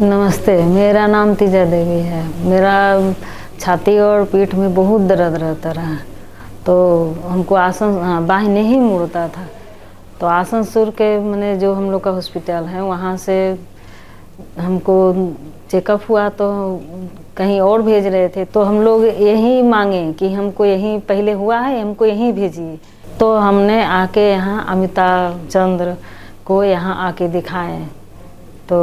नमस्ते, मेरा नाम तीजा देवी है। मेरा छाती और पीठ में बहुत दर्द रहता रहा। तो हमको आसन बाह नहीं मुड़ता था। तो आसनसोल के मैंने जो हम लोग का हॉस्पिटल है, वहाँ से हमको चेकअप हुआ तो कहीं और भेज रहे थे। तो हम लोग यही मांगे कि हमको यहीं पहले हुआ है, हमको यहीं भेजिए। तो हमने आके यहाँ अमिताभ चंद्र को यहाँ आके दिखाए। तो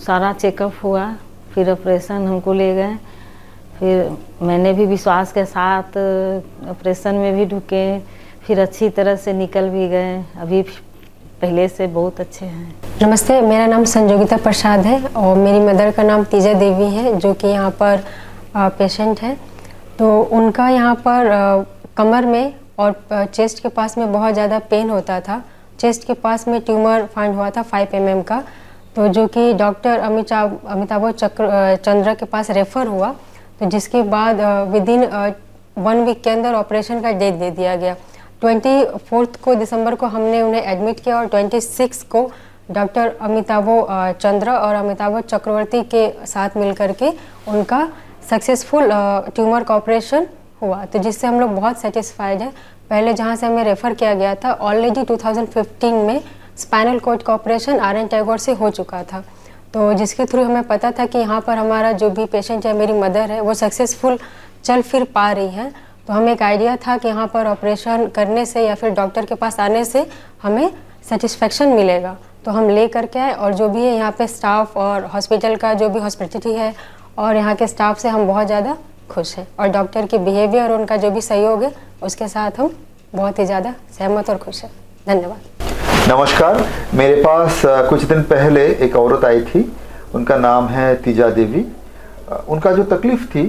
सारा चेकअप हुआ, फिर ऑपरेशन हमको ले गए। फिर मैंने भी विश्वास के साथ ऑपरेशन में भी ढुके फिर अच्छी तरह से निकल भी गए। अभी पहले से बहुत अच्छे हैं। नमस्ते, मेरा नाम संजोगिता प्रसाद है और मेरी मदर का नाम तीजा देवी है, जो कि यहाँ पर पेशेंट है। तो उनका यहाँ पर कमर में और चेस्ट के पास में बहुत ज़्यादा पेन होता था। चेस्ट के पास में ट्यूमर फाइंड हुआ था फाइव एम mm का। तो जो कि डॉक्टर अमिताभ अमिताभ चक्र चंद्रा के पास रेफ़र हुआ तो जिसके बाद विद इन वन वीक के अंदर ऑपरेशन का डेट दे दिया गया। ट्वेंटी फोर्थ को दिसंबर को हमने उन्हें एडमिट किया और ट्वेंटी सिक्स को डॉक्टर अमिताभो चंद्र और अमिताभ चक्रवर्ती के साथ मिलकर के उनका सक्सेसफुल ट्यूमर का ऑपरेशन हुआ। तो जिससे हम लोग बहुत सेटिस्फाइड हैं। पहले जहाँ से हमें रेफ़र किया गया था ऑलरेडी 2015 में स्पाइनल कोड का ऑपरेशन आर एन टैगोर से हो चुका था। तो जिसके थ्रू हमें पता था कि यहाँ पर हमारा जो भी पेशेंट है, मेरी मदर है, वो सक्सेसफुल चल फिर पा रही हैं। तो हमें एक आइडिया था कि यहाँ पर ऑपरेशन करने से या फिर डॉक्टर के पास आने से हमें सेटिस्फेक्शन मिलेगा। तो हम ले करके आए और जो भी है, यहाँ पे स्टाफ और हॉस्पिटल का जो भी हॉस्पिटलिटी है और यहाँ के स्टाफ से हम बहुत ज़्यादा खुश हैं और डॉक्टर की बिहेवियर और उनका जो भी सहयोग है, उसके साथ हम बहुत ही ज़्यादा सहमत और खुश हैं। धन्यवाद। नमस्कार। मेरे पास कुछ दिन पहले एक औरत आई थी। उनका नाम है तीजा देवी। उनका जो तकलीफ़ थी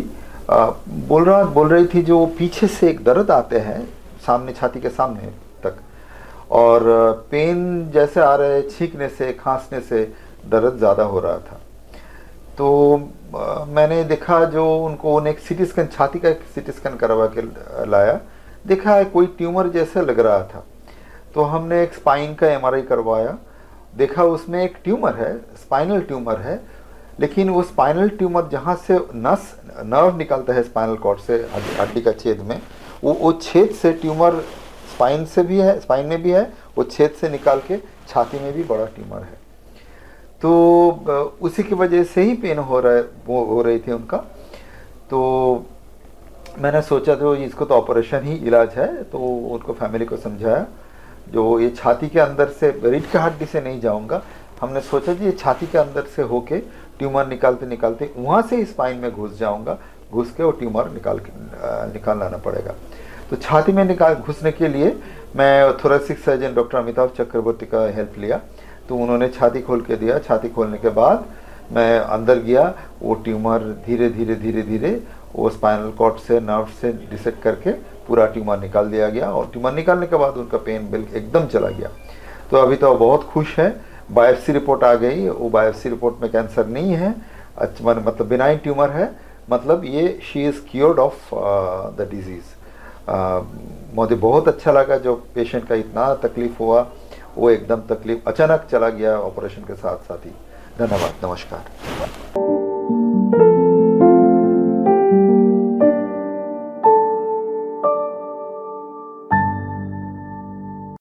बोल रहा, बोल रही थी जो पीछे से एक दर्द आते हैं, सामने, छाती के सामने तक। और पेन जैसे आ रहे छींकने से, खांसने से दर्द ज़्यादा हो रहा था। तो मैंने देखा जो उनको, उन्हें एक सिटी स्कैन, छाती का एक सिटी स्कैन करवा के लाया। देखा है, कोई ट्यूमर जैसे लग रहा था। तो हमने एक स्पाइन का एमआरआई करवाया। देखा उसमें एक ट्यूमर है स्पाइनल ट्यूमर है, लेकिन वो स्पाइनल ट्यूमर जहाँ से नस नर्व निकलता है स्पाइनल कॉर्ड से हड्डी का छेद में, वो वो छेद से ट्यूमर स्पाइन से भी है स्पाइन में भी है, वो छेद से निकाल के छाती में भी बड़ा ट्यूमर है। तो उसी की वजह से ही पेन हो रहा है, वो हो रही थी उनका। तो मैंने सोचा तो इसको तो ऑपरेशन ही इलाज है। तो उनको फैमिली को समझाया। जो ये छाती के अंदर से रीढ़ के हड्डी से नहीं जाऊँगा। हमने सोचा जी ये छाती के अंदर से होके ट्यूमर निकालते निकालते वहाँ से स्पाइन में घुस जाऊँगा। घुस के वो ट्यूमर निकाल निकाल लाना पड़ेगा। तो छाती में निकाल, घुसने के लिए मैं thoracic surgeon doctor Amitabh Chakraborty का हेल्प लिया। तो उन्होंने छाती खोल के दिया। छाती खोलने के बाद मैं अंदर गया, वो ट्यूमर धीरे धीरे धीरे धीरे, वो स्पाइनल कॉर्ड से नर्व से डिसेक्ट करके पूरा ट्यूमर निकाल दिया गया और ट्यूमर निकालने के बाद उनका पेन बिल एकदम चला गया। तो अभी तो बहुत खुश है। बायोप्सी रिपोर्ट आ गई। वो बायोप्सी रिपोर्ट में कैंसर नहीं है। अच्छा मतलब बिनाइन ट्यूमर है। मतलब ये she is cured of the disease मुझे बहुत अच्छा लगा जो पेशेंट का इतना तकलीफ़ हुआ। वो एकदम तकलीफ़, अचानक चला गया ऑपरेशन के साथ साथ ही। धन्यवाद नमस्कार।